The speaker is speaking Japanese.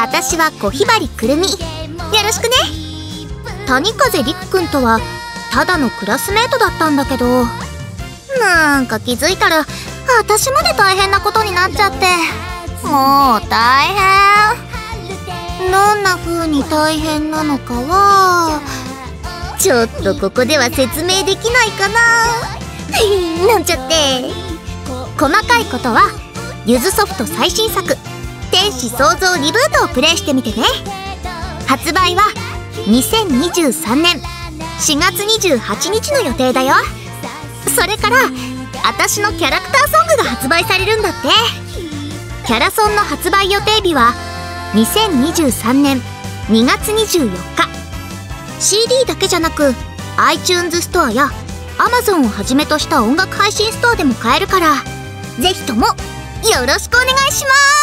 私は小ひばりくるみ。よろしくね。谷風りっくんとはただのクラスメートだったんだけど。なんか気づいたら私まで大変なことになっちゃって。もう大変。どんな風に大変なのかはちょっとここでは説明できないかな。なんちゃって。細かいことはゆずソフト最新作「天使創造リブート」をプレイしてみてね。発売は2023年4月28日の予定だよ。それから私のキャラクターソングが発売されるんだって。キャラソンの発売予定日は2023年2月24日。CD だけじゃなく iTunes ストアや Amazon をはじめとした音楽配信ストアでも買えるからぜひともよろしくお願いします。